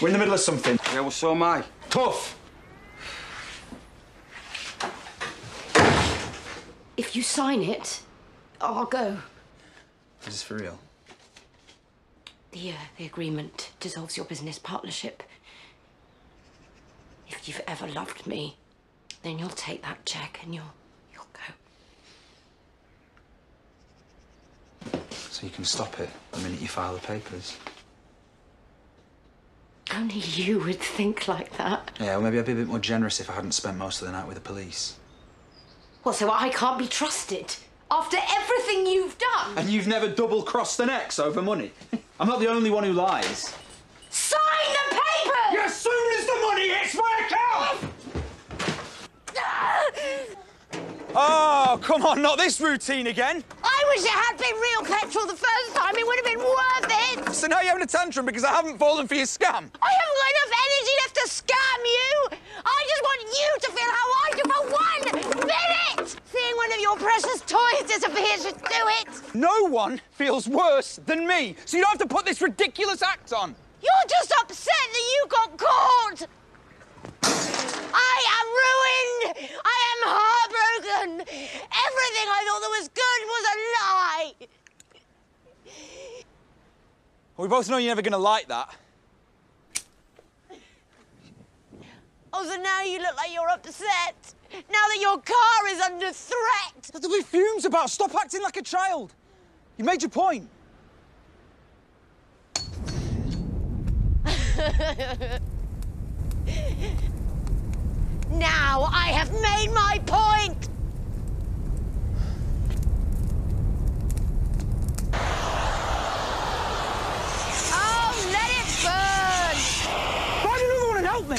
We're in the middle of something. Yeah, well, so am I. Tough. If you sign it, I'll go. This is this for real? The, uh, the agreement dissolves your business partnership. If you've ever loved me, then you'll take that check and you'll you'll go. So you can stop it the minute you file the papers. Only you would think like that. Yeah, well, maybe I'd be a bit more generous if I hadn't spent most of the night with the police. Well, so I can't be trusted after everything you've done. And you've never double-crossed an ex over money. I'm not the only one who lies. Sign the paper. As soon as the money hits my account! Oh, come on, not this routine again. I wish it had been real petrol the first time. It would have been worth it. So now you're having a tantrum because I haven't fallen for your scam. I haven't got enough energy left to scam you. I just want you to feel how I do for one minute. Seeing one of your precious toys disappear should do it. No one feels worse than me, so you don't have to put this ridiculous act on. You're just upset that you got caught. I am ruined. I am heartbroken. Everything I thought that was good was a lie. We both know you're never going to like that. Oh, so now you look like you're upset. Now that your car is under threat. There'll be fumes about. Stop acting like a child. You made your point. Now I have made my point. Oh, let it burn. Find another one and help me.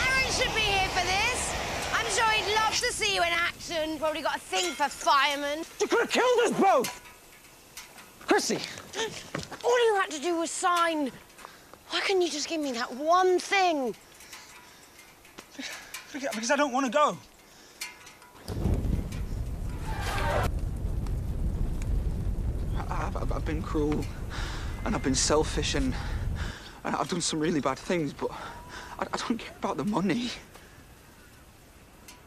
Aaron should be here for this. I'm sure he'd love to see you in action. Probably got a thing for firemen. You could have killed us both. Chrissie, All you had to do was sign. Why couldn't you just give me that one thing? because I don't want to go. I've, I've- I've been cruel, and I've been selfish, and, and I've done some really bad things, but I, I don't care about the money.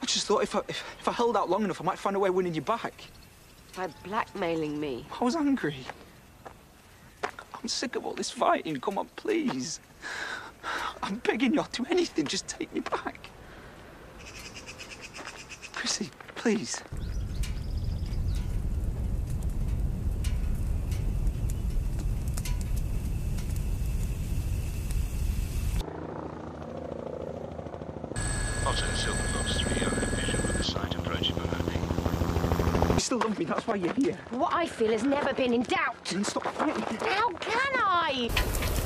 I just thought if I, if, if I held out long enough, I might find a way of winning you back. By blackmailing me. I was angry. I'm sick of all this fighting. Come on, please. I'm begging you, I'll do anything. Just take me back. Chrissie, please. Otto Silver Fox 3, I have vision with the site approaching below me. You still love me, that's why you're here. What I feel has never been in doubt. Then stop fighting. How can I?